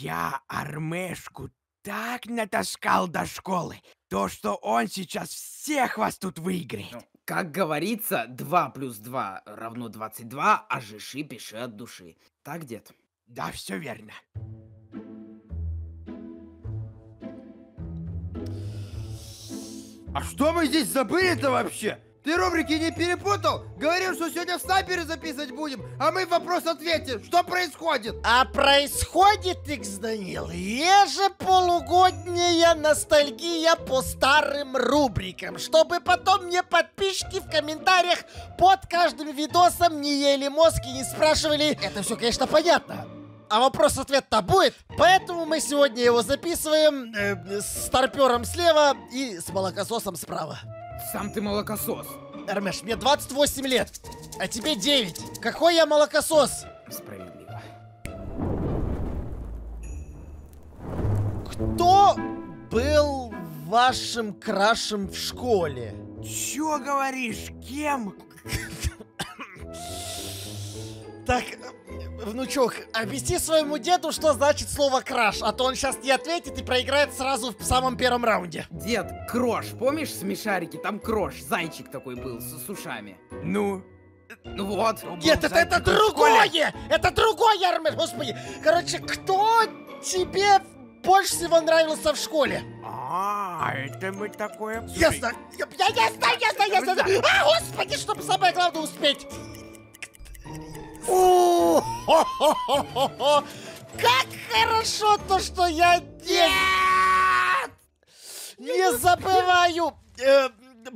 Я Армешку так натаскал до школы, то, что он сейчас всех вас тут выиграет. Ну, как говорится, 2 плюс 2 равно 22, а жиши пиши от души. Так, дед? Да, все верно. А что мы здесь забыли-то вообще? Ты рубрики не перепутал? Говорил, что сегодня в снайпере записывать будем, а мы в вопрос-ответе. Что происходит? А происходит, Икс Данил, ежеполугодняя ностальгия по старым рубрикам, чтобы потом мне подписчики в комментариях под каждым видосом не ели мозг и не спрашивали. Это все, конечно, понятно. А вопрос-ответ-то будет, поэтому мы сегодня его записываем э, с старпером слева и с молокососом справа. Сам ты молокосос. Эрмеш, мне 28 лет, а тебе 9. Какой я молокосос? Справедливо. Кто был вашим крашем в школе? Чё говоришь? Кем? Так, внучок, объясни своему деду, что значит слово краш, а то он сейчас не ответит и проиграет сразу в самом первом раунде. Дед, Крош, помнишь смешарики? Там Крош, зайчик такой был с, с ушами. Ну, Ну вот. Нет, это, это другое! Это другое, Армен, господи! Короче, кто тебе больше всего нравился в школе? А, это мы такое... Ясно! Я, я, ясно, ясно, ясно! А, господи, чтобы самое главное успеть! Хо-хо-хо-хо-хо. Как хорошо то, что я не... Не забываю, э,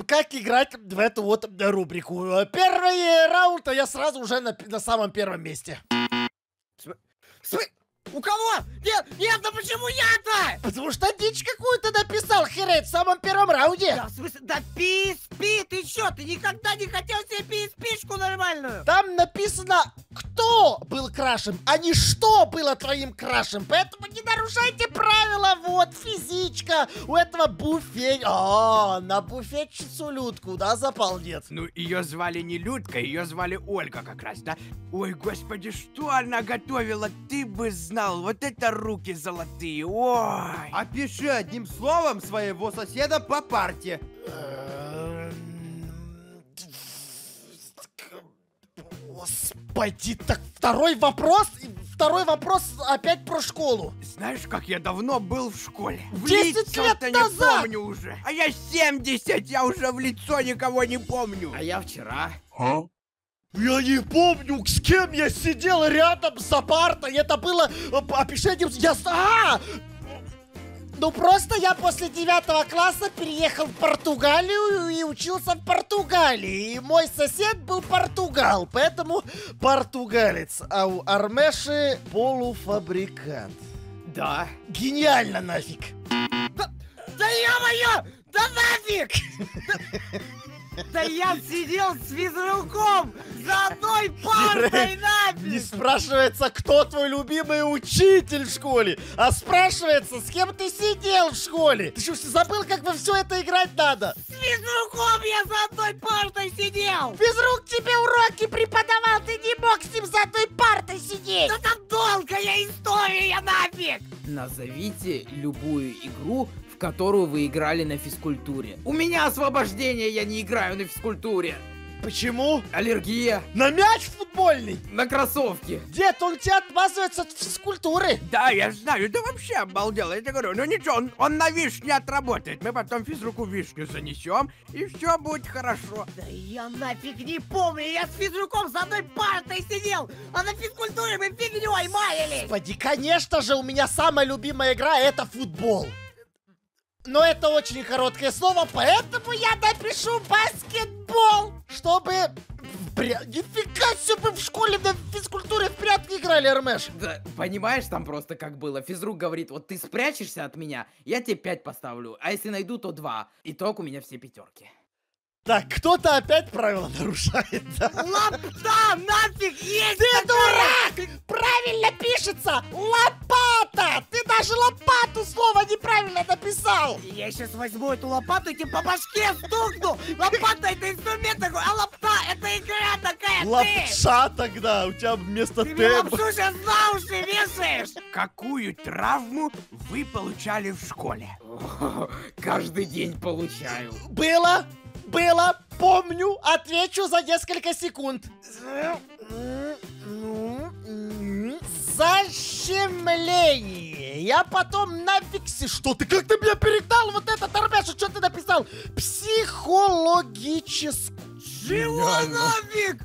как играть в эту вот рубрику. Первый раунд, а я сразу уже на, на самом первом месте. См- У кого? Нет, нет, да почему я-то? Потому что дичь какую-то написал, херет, в самом первом раунде. Да, в смысле, да PSP, ты чё, ты никогда не хотел себе PSP-шку нормальную? Там написано, кто был крашем, а не что было твоим крашем. Поэтому не нарушайте правила. Вот физичка у этого буфет. А, на буфетчицу Людку, да, запал нет? Ну, ее звали не Людка, ее звали Ольга как раз, да? Ой, господи, что она готовила, ты бы знал, вот это руки золотые, ой! Опиши одним словом своего соседа по парте. Господи, так второй вопрос, второй вопрос опять про школу. Знаешь, как я давно был в школе? В 10 лицо-то лет не назад! помню уже. А я 70, я уже в лицо никого не помню. А я вчера. Я не помню, с кем я сидел рядом за партой. Это было э, опишением... Я... А! Ну просто я после девятого класса переехал в Португалию и учился в Португалии. И мой сосед был португал, поэтому португалец. А у Армеши полуфабрикант. Да. Гениально нафиг. Да ё-моё! Да нафиг! Да, я сидел с физруком за одной партой Не нафиг! спрашивается, кто твой любимый учитель в школе, а спрашивается, с кем ты сидел в школе. Ты что, забыл, как во все это играть надо? С физруком я за одной партой сидел! Физрук тебе уроки преподавал, ты не мог с ним за одной партой сидеть. Да там долгая история нафиг! Назовите любую игру, которую вы играли на физкультуре. У меня освобождение, я не играю на физкультуре. Почему? Аллергия На мяч футбольный. на кроссовки. Дед, он тебя отмазывается от физкультуры. Да, я знаю, да вообще обалдел, я тебе говорю. Ну ничего, он, он на вишне отработает. Мы потом физруку вишню занесем, и все будет хорошо. Да я нафиг не помню, я с физруком за одной партой сидел, а на физкультуре мы фигней маялись. Господи, конечно же, у меня самая любимая игра это футбол. Но это очень короткое слово, поэтому я напишу баскетбол, чтобы... в пря- Нифига себе, в школе на физкультуре в прятки играли, Армеш. Да, понимаешь, там просто как было. Физрук говорит, вот ты спрячешься от меня, я тебе пять поставлю, а если найду, то два. Итог у меня все пятерки. Так, кто-то опять правила нарушает, да? Лапта, нафиг, есть Ты дурак! Правильно пишется! Лопата! Ты даже лопату слово неправильно написал! Я сейчас возьму эту лопату и тебе по башке стукну! Лопата это инструмент такой, а лапта это игра такая! ты! Лапша тогда, у тебя вместо Ты мне Т... лапшу сейчас на уши вешаешь! Какую травму вы получали в школе? Каждый день получаю. Было, было, помню, отвечу за несколько секунд. Защемление. Я потом нафиг... си- Что ты, как ты меня перегнал? Вот этот Армяша, что ты написал? Психологическую. Чего нафиг?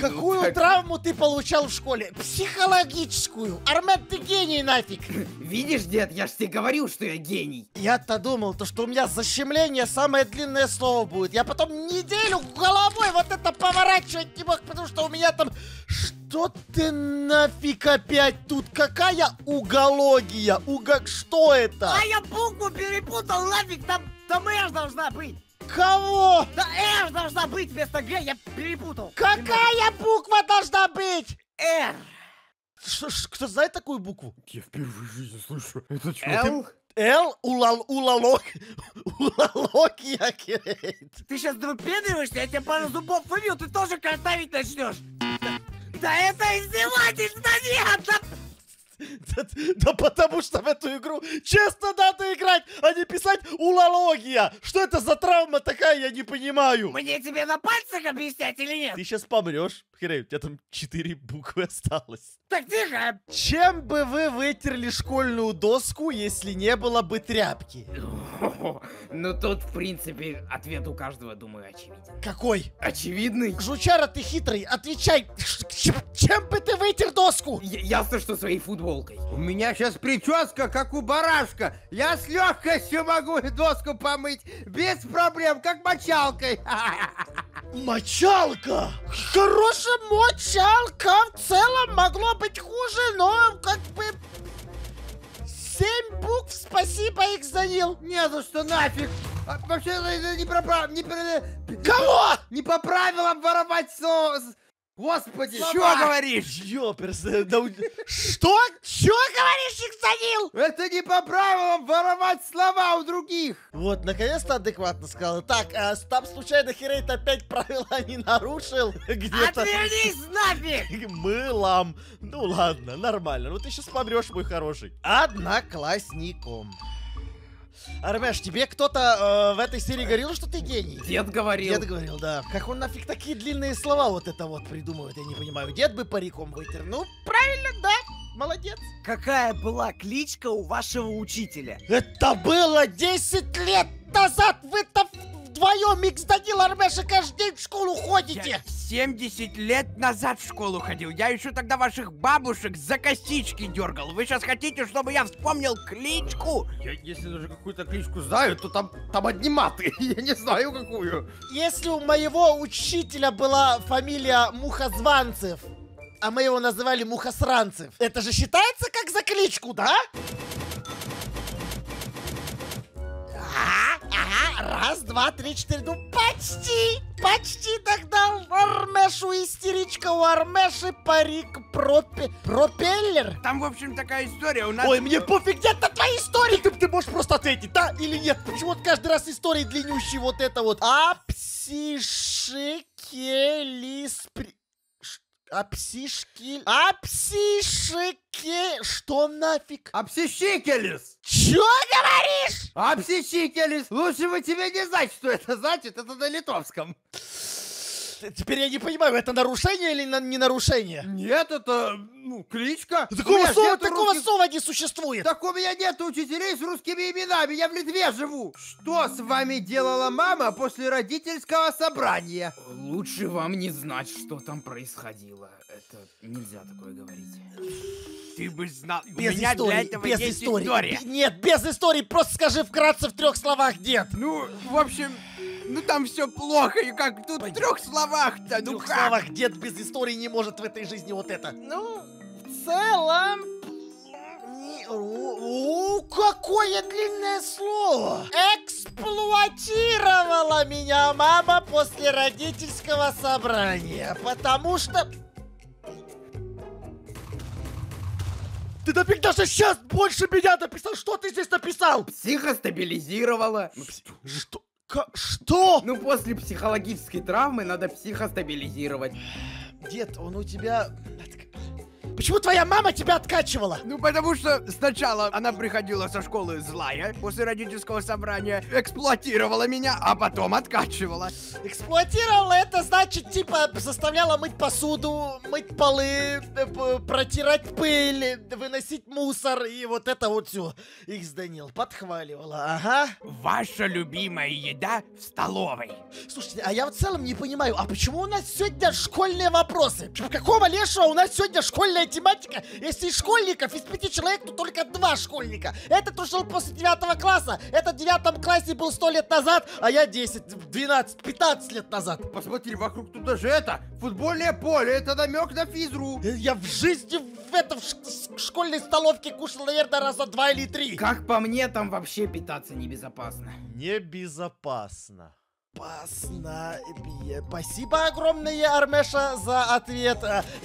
Какую травму ты получал в школе? Психологическую. Армен, ты гений нафиг. Видишь, дед, я ж тебе говорил, что я гений. Я-то думал, то, что у меня защемление самое длинное слово будет. Я потом неделю головой вот это поворачивать не мог, потому что у меня там... Что ты нафиг опять тут? Какая угология? Уга... Что это? А я букву перепутал, нафиг, там, там «Р» должна быть. Кого? Да «Р» должна быть вместо «Г», я перепутал. Какая буква должна быть? «Р». Ш- ш- Кто знает такую букву? Я впервые в жизни слышу. Это что? Л? Л? Улал... Улалог... Улалогия, Кирейт. Ты сейчас выпендриваешься, я тебе пару зубов выбью, ты тоже картавить начнешь. Да, это издевательство, нет! да Да, да потому что в эту игру честно надо играть, а не писать улология. Что это за травма такая, я не понимаю. Мне тебе на пальцах объяснять или нет? Ты сейчас помрешь. Херей, у тебя там четыре буквы осталось. Так тихо. Чем бы вы вытерли школьную доску, если не было бы тряпки? Ну тут, в принципе, ответ у каждого, думаю, очевиден. Какой? Очевидный? Жучара, ты хитрый, отвечай. Чем, бы ты вытер доску? Ясно, что своей футболкой. У меня сейчас прическа, как у барашка. Я с легкостью могу доску помыть. Без проблем, как мочалкой. Мочалка! Хорошая мочалка! В целом могло быть хуже, но как бы... Семь букв, спасибо, их Данил. Не, ну что нафиг. А, Вообще, это не, про, не, про- Кого? не по правилам воровать соус. Господи, Что слова. говоришь? Ёперс, э, да Что? Чё говоришь, их Данил? Это не по правилам воровать слова у других. Вот, наконец-то адекватно сказал. Так, а Стаб случайно Херейт опять правила не нарушил? Где-то... Отвернись нафиг! Мылом. Ну ладно, нормально. Ну ты сейчас помрешь, мой хороший. Одноклассником. Армяш, тебе кто-то э, в этой серии говорил, что ты гений? Дед говорил. Дед говорил, да. Как он нафиг такие длинные слова вот это вот придумывает, я не понимаю. Дед бы париком вытер. Ну, правильно, да. Молодец. Какая была кличка у вашего учителя? Это было 10 лет назад! Вы-то вдвоем, Икс Данил Армеша, каждый день в школу Я ходите! 70 лет назад в школу ходил. Я еще тогда ваших бабушек за косички дергал. Вы сейчас хотите, чтобы я вспомнил кличку? Я, если даже какую-то кличку знаю, то там, там одни маты. Я не знаю какую. Если у моего учителя была фамилия Мухозванцев, а мы его называли Мухосранцев, это же считается как за кличку, да? Ага, раз, два, три, четыре, ну почти, почти тогда Армешу истеричка, у Армеши парик пропе... пропеллер. Там, в общем, такая история. У нас... Ой, мне пофиг, где-то твои истории. Ты, ты можешь просто ответить, да или нет? Почему вот каждый раз истории длиннющие вот это вот? Апсишекелиспри... Ш- Апсишки... Апсишеке... Что нафиг? Апсищикелис! Чё говоришь? Апсищикелис! Лучше бы тебе не знать, что это значит. Это на литовском. Теперь я не понимаю, это нарушение или на- не нарушение? Нет, это, ну, кличка. У Такого, слова, такого русских- слова не существует. Так у меня нет учителей с русскими именами, я в Литве живу. Что с вами делала мама после родительского собрания? Лучше вам не знать, что там происходило. Это нельзя такое говорить. Ты бы знал. У Без меня истории, для этого без есть истории. история. Б- Нет, без истории, просто скажи вкратце в трех словах, дед. Ну, в общем, ну там все плохо, и как тут в трех словах-то, В ну трех как? словах дед без истории не может в этой жизни вот это. Ну, в целом... О, какое длинное слово! Эксплуатировала меня мама после родительского собрания, потому что... Ты нафиг даже сейчас больше меня написал? Что ты здесь написал? Психостабилизировала. Что? К- что? Ну, после психологической травмы надо психостабилизировать. Дед, он у тебя... Почему твоя мама тебя откачивала? Ну, потому что сначала она приходила со школы злая, после родительского собрания, эксплуатировала меня, а потом откачивала. Эксплуатировала это значит, типа, заставляла мыть посуду, мыть полы, э, протирать пыль, выносить мусор и вот это вот все. Их Данил подхваливала, ага. Ваша любимая еда в столовой. Слушайте, а я в целом не понимаю, а почему у нас сегодня школьные вопросы? Какого лешего у нас сегодня школьная тематика? Если из школьников, из пяти человек, то только два школьника. Этот ушел после девятого класса, этот в девятом классе был сто лет назад, а я 10, 12, 15 лет назад. Посмотри, вокруг тут даже это, футбольное поле, это намек на физру. Я в жизни в этом в школьной столовке кушал, наверное, раза два или три. Как по мне, там вообще питаться небезопасно. Небезопасно. Опасно. Спасибо огромное, Армеша, за ответ.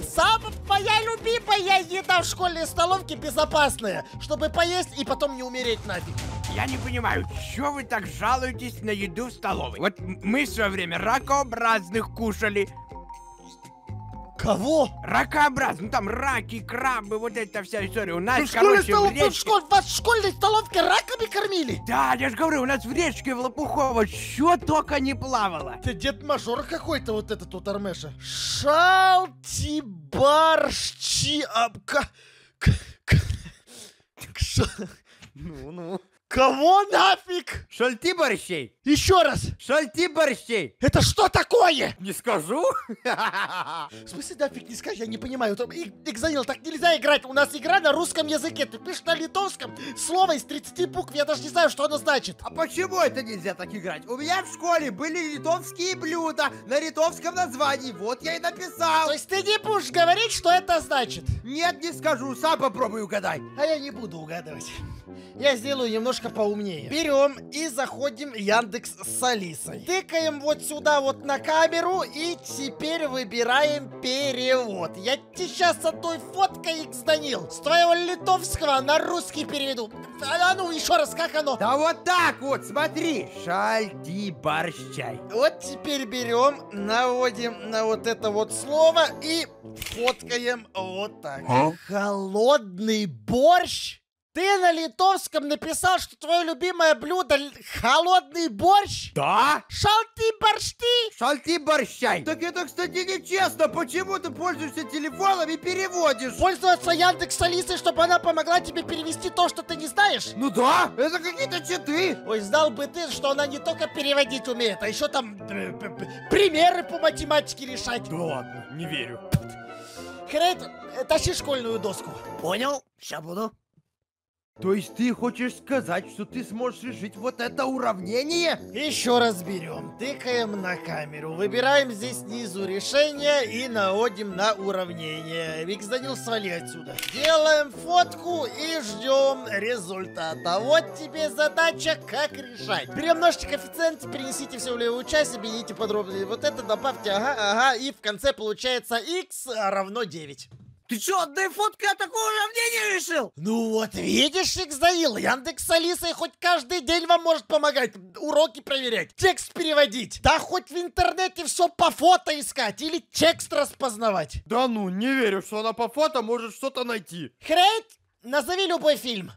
Самая любимая еда в школьной столовке безопасная, чтобы поесть и потом не умереть нафиг. Я не понимаю, чё вы так жалуетесь на еду в столовой? Вот мы в свое время ракообразных кушали. Кого? Ракообразных, ну там раки, крабы, вот эта вся история. У нас, в короче, в столов- в речке... школе- вас в школьной столовке раками кормили? Да, я же говорю, у нас в речке в Лопухово чё только не плавало. Это дед мажор какой-то вот этот вот Армеша. Шалти барщи... а, к- к- Ну, ну. Кого нафиг? Шальти борщей, Еще раз. шальти борщей. Это что такое? Не скажу. В смысле нафиг не скажешь? Я не понимаю. Экзанил, так нельзя играть. У нас игра на русском языке. Ты пишешь на литовском слово из 30 букв. Я даже не знаю, что оно значит. А почему это нельзя так играть? У меня в школе были литовские блюда на литовском названии. Вот я и написал. То есть ты не будешь говорить, что это значит? Нет, не скажу, сам попробуй угадай. А я не буду угадывать. Я сделаю немножко поумнее. Берем и заходим в Яндекс с Алисой. Тыкаем вот сюда вот на камеру и теперь выбираем перевод. Я тебе сейчас одной фоткой Икс Данил. С твоего литовского на русский переведу. А, а ну еще раз, как оно? Да вот так вот, смотри. Шальти борщай. Вот теперь берем, наводим на вот это вот слово и фоткаем вот так. Холодный борщ? Ты на литовском написал, что твое любимое блюдо холодный борщ? Да? Шалти борщти? Шальти борщай. Так это, кстати, нечестно. Почему ты пользуешься телефоном и переводишь? Пользоваться Яндекс Алисой, чтобы она помогла тебе перевести то, что ты не знаешь? Ну да, это какие-то читы. Ой, знал бы ты, что она не только переводить умеет, а еще там э, примеры по математике решать. Да ладно, не верю. Хрейт, э, тащи школьную доску. Понял, сейчас буду. То есть ты хочешь сказать, что ты сможешь решить вот это уравнение? Еще раз берем, тыкаем на камеру, выбираем здесь снизу решение и наводим на уравнение. Викс Данил, свали отсюда. Делаем фотку и ждем результата. Вот тебе задача, как решать. Перемножьте коэффициент, перенесите все в левую часть, объедините подробнее. Вот это добавьте, ага, ага, и в конце получается x равно 9. Ты что, одной фоткой такое уравнение решил? Ну вот видишь, Иксдаил, Яндекс с Алисой хоть каждый день вам может помогать, уроки проверять, текст переводить, да хоть в интернете все по фото искать или текст распознавать. Да ну, не верю, что она по фото может что-то найти. Хрейт, назови любой фильм.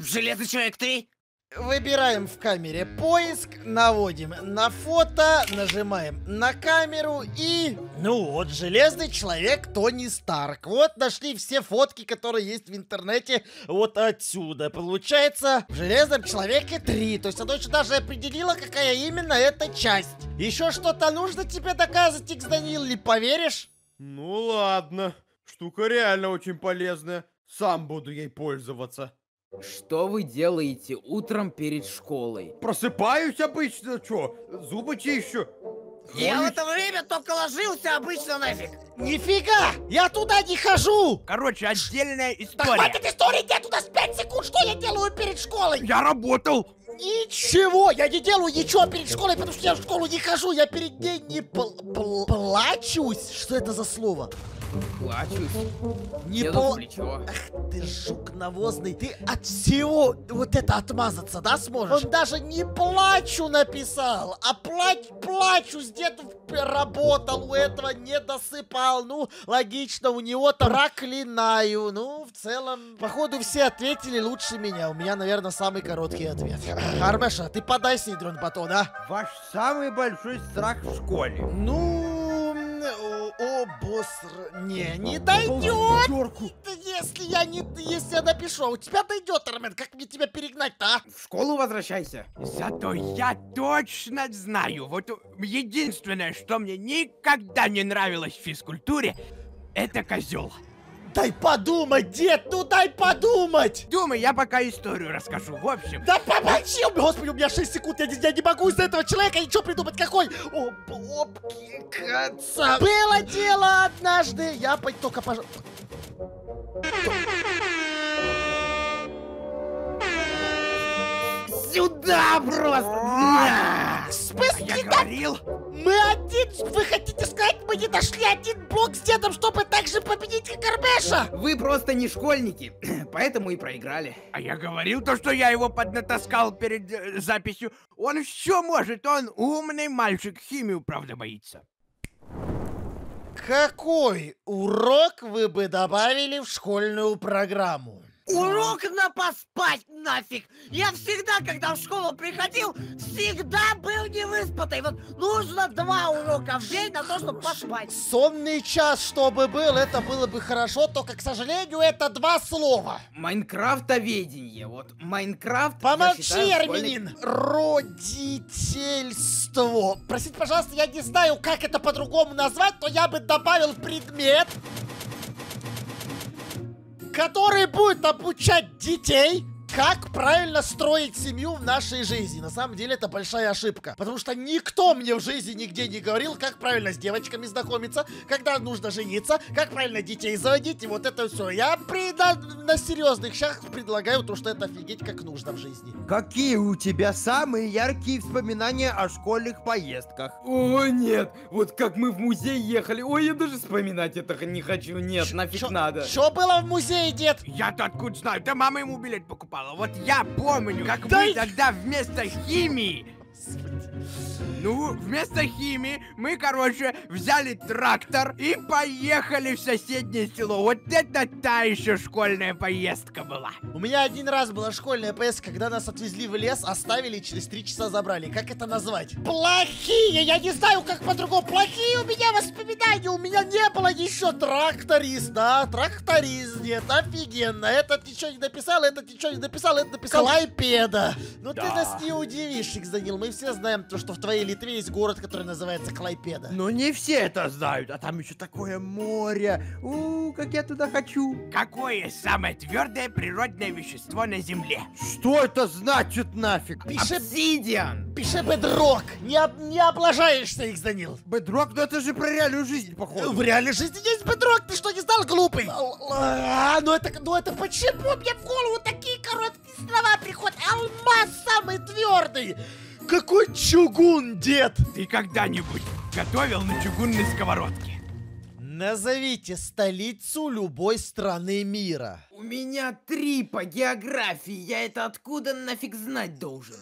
Железный человек ты? Выбираем в камере поиск, наводим на фото, нажимаем на камеру и... Ну вот, Железный Человек Тони Старк. Вот нашли все фотки, которые есть в интернете вот отсюда. Получается, в Железном Человеке 3. То есть оно еще даже определило, какая именно эта часть. Еще что-то нужно тебе доказывать, Икс Данил, или поверишь? Ну ладно, штука реально очень полезная. Сам буду ей пользоваться. Что вы делаете утром перед школой? Просыпаюсь обычно, чё? Зубы чищу. Я в это время только ложился обычно нафиг. Нифига! Я туда не хожу! Короче, отдельная Да история. хватит истории, я туда с 5 секунд, что я делаю перед школой? Я работал. Ничего, я не делаю ничего перед школой, потому что я в школу не хожу, я перед ней не пл- пл- плачусь. Что это за слово? Плачусь. Не Еду пл- плечо. Ах ты жук навозный, ты от всего вот это отмазаться, да, сможешь? Он даже не плачу написал, а плач, плачу, с дедом работал, у этого не досыпал. Ну, логично, у него там проклинаю. Ну, в целом, походу, все ответили лучше меня. У меня, наверное, самый короткий ответ. Армеша, ты подай синдрон батон, а? Ваш самый большой страх в школе. Ну, о, о, босс, р- не, не дойдет. Если я не, если я напишу, а у тебя дойдет, Армен, как мне тебя перегнать-то, а? В школу возвращайся. Зато я точно знаю, вот единственное, что мне никогда не нравилось в физкультуре, это козел. Дай подумать, дед, ну дай подумать! Думай, я пока историю расскажу. В общем, Да помолчи! Господи, у меня 6 секунд, я, не- я не могу из-за этого человека ничего придумать. Какой? О, бобки, конца. Было дело однажды, я по- только пож... Сюда просто! В смысле, я говорил, Мы один, вы хотите сказать, мы не дошли один блок с дедом, чтобы так же победить, как Армеша? Вы просто не школьники, поэтому и проиграли. а я говорил то, что я его поднатаскал перед э, записью. Он все может, он умный мальчик, химию, правда, боится. Какой урок вы бы добавили в школьную программу? Урок на поспать нафиг! Я всегда, когда в школу приходил, всегда был невыспатый. Вот нужно два урока в день на то, чтобы поспать. Сонный час, чтобы был, это было бы хорошо, только, к сожалению, это два слова. Майнкрафтоведение. Вот Майнкрафт. Помолчи, считаю, армянин! Родительство. Простите, пожалуйста, я не знаю, как это по-другому назвать, но я бы добавил предмет, который будет обучать детей как правильно строить семью в нашей жизни. На самом деле это большая ошибка. Потому что никто мне в жизни нигде не говорил, как правильно с девочками знакомиться, когда нужно жениться, как правильно детей заводить, и вот это все. Я при, на, на серьезных щах предлагаю то, что это офигеть как нужно в жизни. Какие у тебя самые яркие вспоминания о школьных поездках? О, нет. Вот как мы в музей ехали. Ой, я даже вспоминать это не хочу. Нет, нафиг надо. Что было в музее, дед? Я-то откуда знаю? Да мама ему билет покупала. Вот я помню, как Да мы тогда вместо химии Ну, вместо химии мы, короче, взяли трактор и поехали в соседнее село. Вот это та еще школьная поездка была. У меня один раз была школьная поездка, когда нас отвезли в лес, оставили и через три часа забрали. Как это назвать? Плохие! Я не знаю, как по-другому. Плохие у меня воспоминания. У меня не было еще тракторист, да? Тракторист, нет, офигенно. Этот ничего не написал, этот ничего не написал, этот написал Клайпеда. Ну ты Да. нас не удивишь, Данил. Мы все знаем то, что в твоей Литве есть город, который называется Клайпеда. Но не все это знают, а там еще такое море. У, как я туда хочу. Какое самое твердое природное вещество на Земле? Что это значит нафиг? Пиши, Обсидиан. пиши бедрок. Не, об- не облажаешься, их, Данил. Бедрок, ну это же про реальную жизнь, походу. В реальной жизни есть бедрок, ты что, не знал, глупый? А, ну это, ну это почему мне в голову такие короткие слова приходят? Алмаз самый твердый! Какой чугун, дед! Ты когда-нибудь готовил на чугунной сковородке? Назовите столицу любой страны мира. У меня три по географии. Я это откуда нафиг знать должен?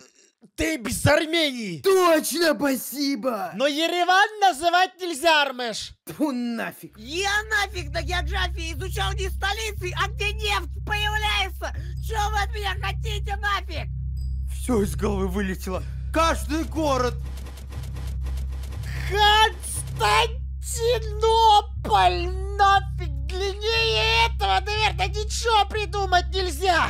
Ты без Армении! Точно, спасибо! Но Ереван называть нельзя, Армеш! Фу, нафиг. Я нафиг на географии изучал не столицы, а где нефть появляется. Чё вы от меня хотите нафиг? Все из головы вылетело. Каждый город. Константинополь! Нафиг длиннее этого, наверное, ничего придумать нельзя!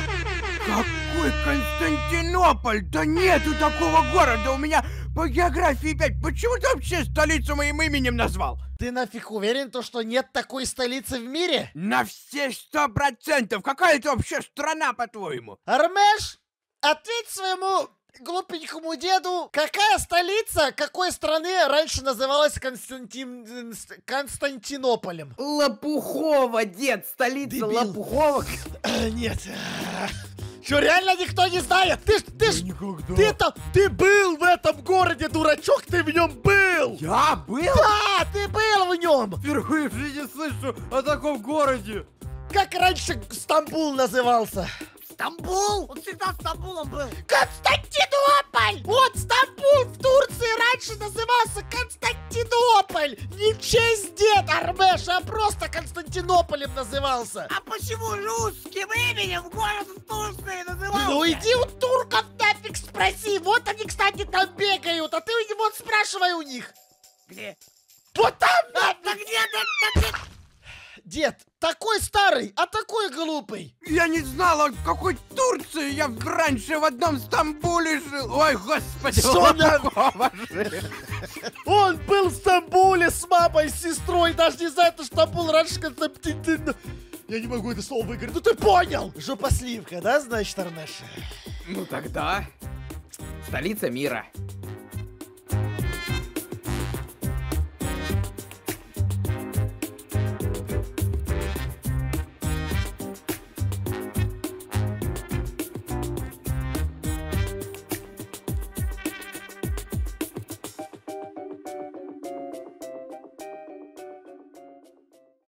Какой Константинополь? Да нету такого города у меня по географии 5. Почему ты вообще столицу моим именем назвал? Ты нафиг уверен, то, что нет такой столицы в мире? На все сто процентов. Какая это вообще страна, по-твоему? Армеш, ответь своему глупенькому деду, какая столица какой страны раньше называлась Константин... Константинополем? Лопухова, дед, столица Дебил. Лопухова. Э, Нет. Что, реально никто не знает? Ты ж, ты ж, Никогда. ты там, ты был в этом городе, дурачок, ты в нем был! Я был? Да, ты был в нем! Впервые в жизни слышу о таком городе. Как раньше Стамбул назывался? Стамбул! Он всегда Стамбулом был. Константинополь! Вот Стамбул в Турции раньше назывался Константинополь! Не в честь дед Армеша, а просто Константинополем назывался! А почему русским именем город в Турции назывался? Ну иди у турков нафиг спроси! Вот они, кстати, там бегают, а ты вот спрашивай у них! Где? Вот там Да нафиг! где, да, да где? Дед, такой старый, а такой глупый! Я не знала, в какой Турции я раньше в одном Стамбуле жил. Ой, господи, Что жил. Он был в Стамбуле с мамой, с сестрой, даже не знает, что Стамбул раньше Константин... Я не могу это слово выговорить, ну ты понял! Жопосливка, да, значит, Арнеша? Ну тогда... Столица мира.